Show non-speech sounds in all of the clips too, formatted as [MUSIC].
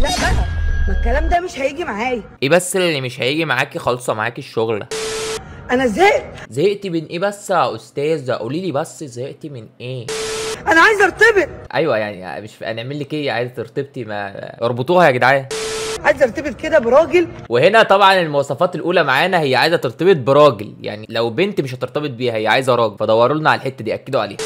لا بقى ما الكلام ده مش هيجي معايا. إيه بس اللي مش هيجي معاكي خالصة معاكي الشغل. أنا زهقت. زهقتي من إيه بس يا أستاذة؟ قولي لي بس زهقتي من إيه؟ أنا عايزه أرتبط. أيوه يعني مش هنعمل لك إيه؟ عايزة ترتبطي؟ ما اربطوها يا جدعان. عايزة أرتبط كده براجل؟ وهنا طبعا المواصفات الأولى معانا هي عايزة ترتبط براجل. يعني لو بنت مش هترتبط بيها هي عايزة راجل. فدوروا لنا على الحتة دي أكدوا عليها.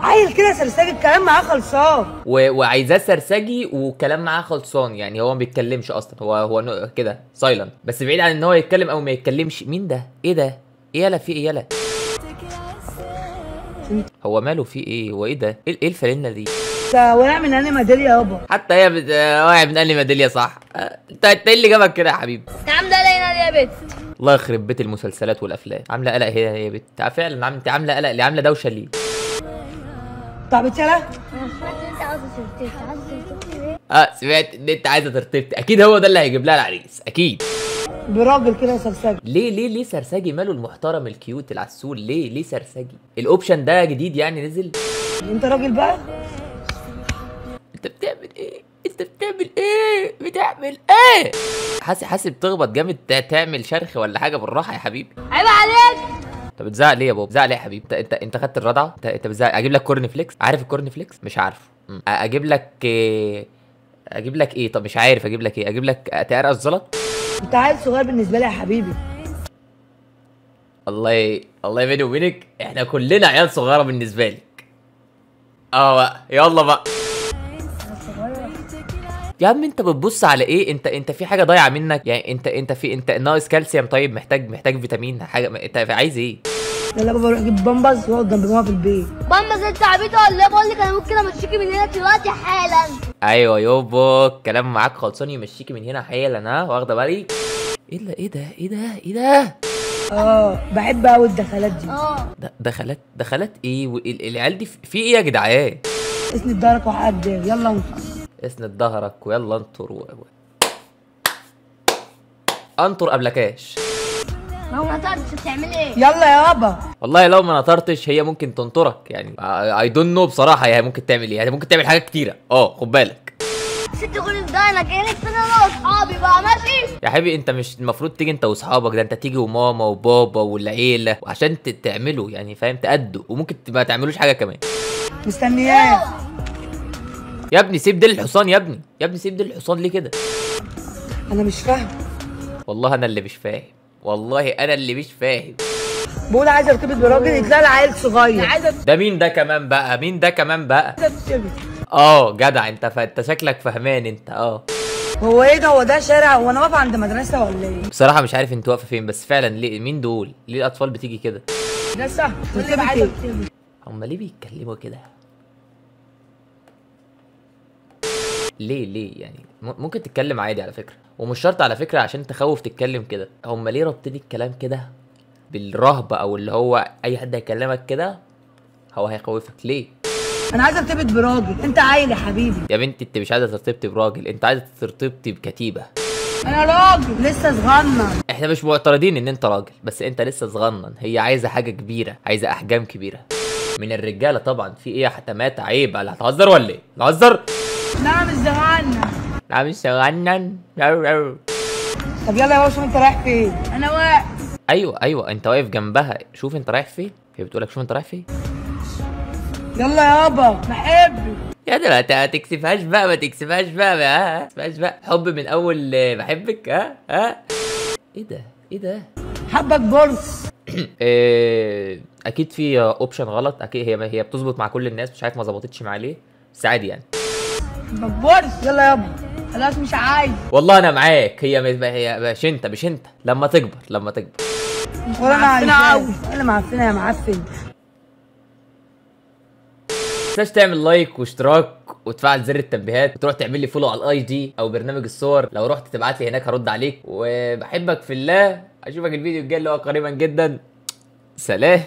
عيل كده سلسال الكلام معاه خلصان. و... وعايزاه سرسجي وكلام معاه خلصان يعني هو ما بيتكلمش أصلا هو هو نو- كده silent بس بعيد عن إن هو يتكلم أو ما يتكلمش مين ده؟ إيه ده؟ إيه يلا في إيه يلا هو ماله في إيه؟ هو إيه ده؟ إيه إيه الفانلة دي؟ ده واقع من أنا ميدالية يابا حتى هي بت... واقع من لي ميدالية صح؟ انت أنت إيه اللي جابك كده يا حبيبي؟ عامله لينا يا بنت. الله يخرب بيت المسلسلات والأفلام. عاملة قلق هي هي بت فعلا عم- انت عاملة قلق ليه؟ عاملة دوشة ليه؟ طب ليه؟ آه سمعت إن أنت عايزة ترتبطي. أكيد هو ده اللي هيجيب لها العريس. أكيد. براجل كده سلسال ليه ليه ليه سرسجي ماله المحترم الكيوت العسول ليه ليه سرسجي؟ الأوبشن ده جديد يعني نزل؟ أنت راجل بقى؟ أنت بتعمل إيه؟ أنت بتعمل إيه؟ بتعمل إيه؟ حاسس حاسس بتخبط جامد. تع- تعمل شرخ ولا حاجة بالراحة يا حبيبي. انت بتزعق ليه يا بابا؟ بتزعق ليه يا حبيبي؟ انت انت انت خدت الرضعه انت انت بتزعق أجيب لك corn flakes؟ عارف ال corn flakes؟ مش عارفه. أجيب لك إيه... أجيب لك إيه؟ طب مش عارف أجيب لك إيه؟ أجيب لك تقرقش زلط؟ انت عيل صغير بالنسبة لي يا حبيبي. الله ي... الله بيني وبينك. إحنا كلنا عيال صغيرة بالنسبة لك. آه بقى. يلا بقى. يا عم انت بتبص على إيه؟ انت انت في حاجة ضايعة منك؟ يعني انت انت في انت ناقص كالسيوم طيب؟ محتاج محتاج فيتامين؟ حاجة انت عايز إيه؟ يلا بابا روح جيب بامبرز واقعد جنب ماما في البيت. ماما زي انت عبيطه ولا إيه؟ بقول لك أنا ممكن امشيكي من هنا دلوقتي حالا. أيوه يوبو الكلام معاك خلصان يمشيكي من هنا حالا ها؟ واخدة بالي؟ إيه ده إيه ده إيه ده إيه ده؟ آه بحب قوي الدخلات دي. آه. دخلات دخلات إيه؟ وال- العيال دي في في إيه يا جدعان؟ اسند ظهرك وحقك يلا انت اسند ظهرك ويلا انطر و... و- انطر قبلكاش ماما هتقعد تعملي إيه؟ يلا يابا والله لو ما نطرتش هي ممكن تنطرك يعني I don't know بصراحة هي ممكن تعمل إيه هي ممكن تعمل حاجات كتيرة. آه خد بالك. ست كل ده أنا جاي لك فين أنا واصحابي بقى؟ ماشي؟ يا حبيبي انت مش المفروض تيجي انت واصحابك ده انت تيجي وماما وبابا والعيلة وعشان تعملوا يعني فاهم تأدوا وممكن ما تعملوش حاجة كمان. مستنياك. يا ابني سيب ديل الحصان يا ابني يا ابني سيب ديل الحصان ليه كده؟ أنا مش فاهم. والله أنا اللي مش فاهم. والله أنا اللي مش فاهم. بقول عايز ارتبط براجل يطلع لي عيل صغير. ده مين ده كمان بقى؟ مين ده كمان بقى؟ آه جدع أنت ف... أنت شكلك فهمان أنت آه. هو إيه ده؟ هو ده شارع؟ هو أنا واقفه عند مدرسة ولا إيه؟ بصراحة مش عارف انت واقفة فين بس فعلا ليه مين دول؟ ليه الأطفال بتيجي كده؟ مدرسة. أرتبط إيه؟ هم ليه بيتكلموا كده؟ ليه ليه؟ يعني ممكن تتكلم عادي على فكرة ومش شرط على فكرة عشان تخوف تتكلم كده. هم ليه رابطين الكلام كده بالرهبة أو اللي هو أي حد هيكلمك كده هو هيخوفك؟ ليه؟ أنا عايز ارتبط براجل. أنت عيل يا حبيبي. يا بنتي أنت مش عايزة ترتبطي براجل أنت عايزة ترتبطي بكتيبة. أنا راجل لسه صغنن. إحنا مش معترضين إن أنت راجل بس أنت لسه صغنن. هي عايزة حاجة كبيرة عايزة أحجام كبيرة. من الرجالة طبعا في إيه يا حتمات عيب؟ هتهزر ولا إيه؟ نهزر؟ لا مش صغنن لا مش صغنن رو رو. طب يلا يا بابا شوف انت رايح فين. أنا واقف. أيوه أيوه أنت واقف جنبها. شوف انت رايح فين. هي بتقولك شوف انت رايح فين. يلا يابا بحبك يا ده ما تكسفهاش بقى ما تكسفهاش بقى ما تكسفهاش بقى. حب من أول آه، بحبك ها ها. إيه ده؟ إيه ده؟ حبك بورس [CLEARS THROAT] إيه، أكيد في option غلط. أكيد هي هي بتظبط مع كل الناس. مش عارف ما ظبطتش مع ليه. بس عادي يعني. بورس يلا يابا. خلاص مش عايز. والله أنا معاك. هي مش هي مش أنت مش أنت. لما تكبر لما تكبر. ولا أنا معفنة قوي أنا معفنة يا معفن. تنساش تعمل like واشتراك وتفعل زر التنبيهات. وتروح تعمل لي follow على ال IG أو برنامج الصور. لو رحت تبعت لي هناك هرد عليك. وبحبك في الله. أشوفك الفيديو الجاي اللي هو قريبا جدا. سلام.